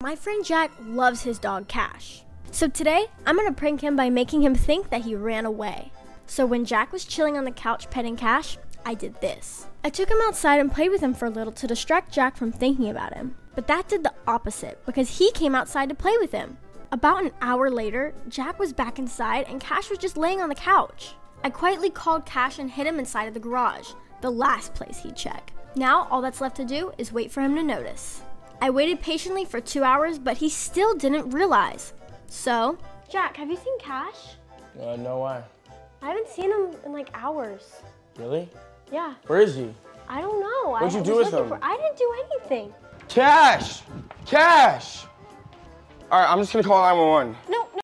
My friend Jack loves his dog Cash. So today, I'm gonna prank him by making him think that he ran away. So when Jack was chilling on the couch petting Cash, I did this. I took him outside and played with him for a little to distract Jack from thinking about him. But that did the opposite because he came outside to play with him. About an hour later, Jack was back inside and Cash was just laying on the couch. I quietly called Cash and hid him inside of the garage, the last place he'd check. Now, all that's left to do is wait for him to notice. I waited patiently for two hours, but he still didn't realize. So, Jack, have you seen Cash? Uh, no, why? I haven't seen him in like hours. Really? Yeah, Where is he? I don't know. What'd I you do with him? For, I didn't do anything. Cash! Cash! All right, I'm just gonna call 911. No,